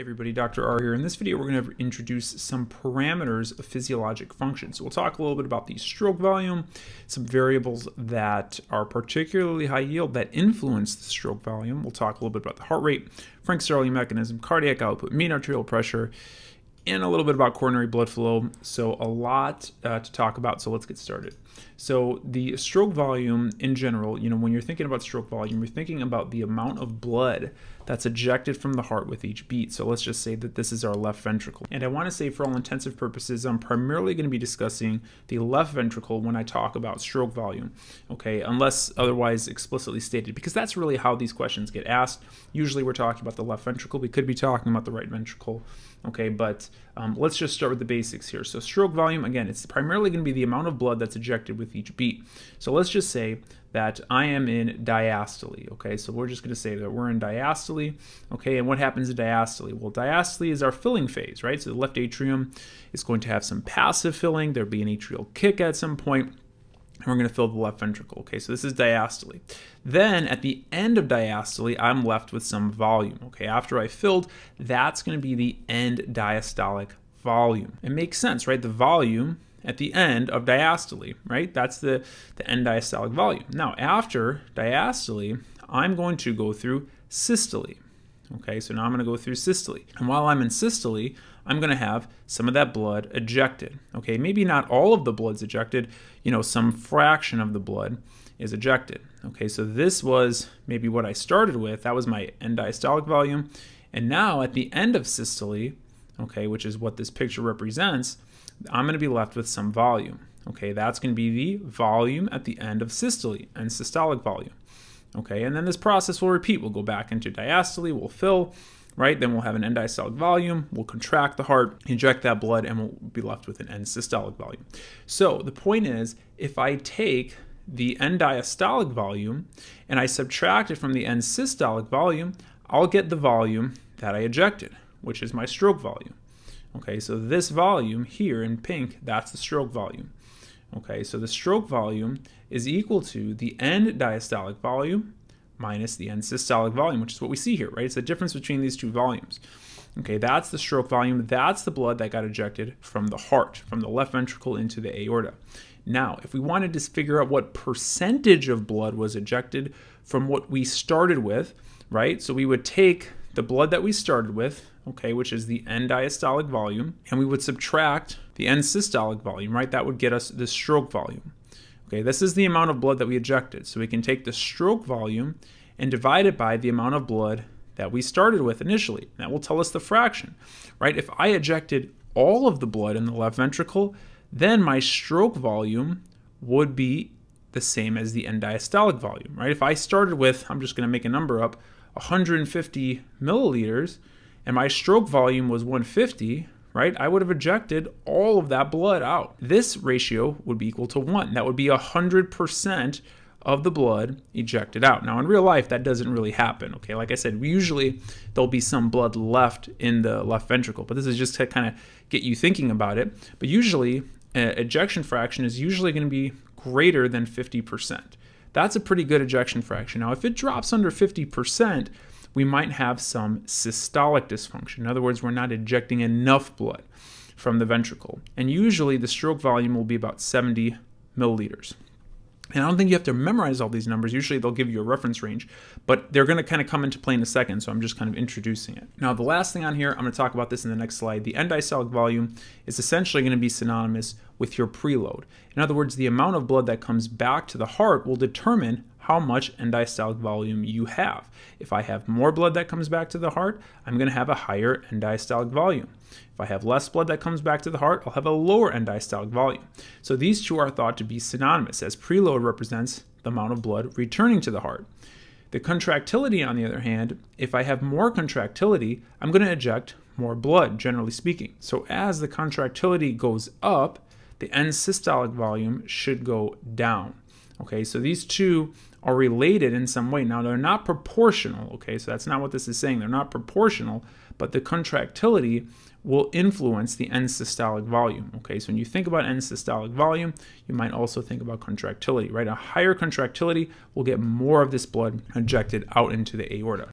Hey everybody, Dr. R here. In this video, we're going to introduce some parameters of physiologic function. So we'll talk a little bit about the stroke volume, some variables that are particularly high yield that influence the stroke volume. We'll talk a little bit about the heart rate, Frank-Starling mechanism, cardiac output, mean arterial pressure, and a little bit about coronary blood flow. So a lot uh, to talk about. So let's get started. So the stroke volume in general, you know, when you're thinking about stroke volume, you're thinking about the amount of blood that's ejected from the heart with each beat. So let's just say that this is our left ventricle. And I want to say for all intensive purposes, I'm primarily going to be discussing the left ventricle when I talk about stroke volume, okay, unless otherwise explicitly stated, because that's really how these questions get asked. Usually we're talking about the left ventricle. We could be talking about the right ventricle, okay, but um, let's just start with the basics here. So stroke volume, again, it's primarily going to be the amount of blood that's ejected with each beat. So let's just say that I am in diastole, okay? So we're just going to say that we're in diastole, okay? And what happens in diastole? Well, diastole is our filling phase, right? So the left atrium is going to have some passive filling. There'll be an atrial kick at some point, and we're going to fill the left ventricle, okay? So this is diastole. Then at the end of diastole, I'm left with some volume, okay? After I filled, that's going to be the end diastolic volume. It makes sense, right? The volume at the end of diastole, right? That's the, the end diastolic volume. Now, after diastole, I'm going to go through systole. Okay, so now I'm going to go through systole. And while I'm in systole, I'm going to have some of that blood ejected. Okay, maybe not all of the blood's ejected, you know, some fraction of the blood is ejected. Okay, so this was maybe what I started with. That was my end diastolic volume. And now at the end of systole, okay, which is what this picture represents, I'm going to be left with some volume. Okay, that's going to be the volume at the end of systole and systolic volume. Okay, and then this process will repeat. We'll go back into diastole, we'll fill, right? Then we'll have an end diastolic volume, we'll contract the heart, inject that blood, and we'll be left with an end systolic volume. So the point is, if I take the end diastolic volume and I subtract it from the end systolic volume, I'll get the volume that I ejected, which is my stroke volume. Okay, so this volume here in pink, that's the stroke volume. Okay, so the stroke volume is equal to the end diastolic volume minus the end systolic volume, which is what we see here, right? It's the difference between these two volumes. Okay, that's the stroke volume. That's the blood that got ejected from the heart, from the left ventricle into the aorta. Now, if we wanted to figure out what percentage of blood was ejected from what we started with, right? So we would take the blood that we started with, okay, which is the end diastolic volume, and we would subtract the end systolic volume, right? That would get us the stroke volume. Okay, this is the amount of blood that we ejected. So we can take the stroke volume and divide it by the amount of blood that we started with initially. That will tell us the fraction, right? If I ejected all of the blood in the left ventricle, then my stroke volume would be the same as the end diastolic volume, right? If I started with, I'm just going to make a number up, 150 milliliters, and my stroke volume was 150, right, I would have ejected all of that blood out. This ratio would be equal to 1. That would be 100% of the blood ejected out. Now, in real life, that doesn't really happen, okay? Like I said, usually there'll be some blood left in the left ventricle, but this is just to kind of get you thinking about it. But usually, ejection fraction is usually going to be greater than 50%. That's a pretty good ejection fraction. Now, if it drops under 50%, we might have some systolic dysfunction. In other words, we're not ejecting enough blood from the ventricle. And usually the stroke volume will be about 70 milliliters. And I don't think you have to memorize all these numbers. Usually they'll give you a reference range, but they're going to kind of come into play in a second, so I'm just kind of introducing it. Now, the last thing on here, I'm going to talk about this in the next slide. The end diastolic volume is essentially going to be synonymous with your preload. In other words, the amount of blood that comes back to the heart will determine how much end diastolic volume you have. If I have more blood that comes back to the heart, I'm going to have a higher end diastolic volume. If I have less blood that comes back to the heart, I'll have a lower end diastolic volume. So these two are thought to be synonymous, as preload represents the amount of blood returning to the heart. The contractility, on the other hand, if I have more contractility, I'm going to eject more blood, generally speaking. So as the contractility goes up, the end systolic volume should go down. Okay, so these two are related in some way. Now, they're not proportional, okay, so that's not what this is saying. They're not proportional, but the contractility will influence the end systolic volume, okay? So when you think about end systolic volume, you might also think about contractility, right? A higher contractility will get more of this blood injected out into the aorta.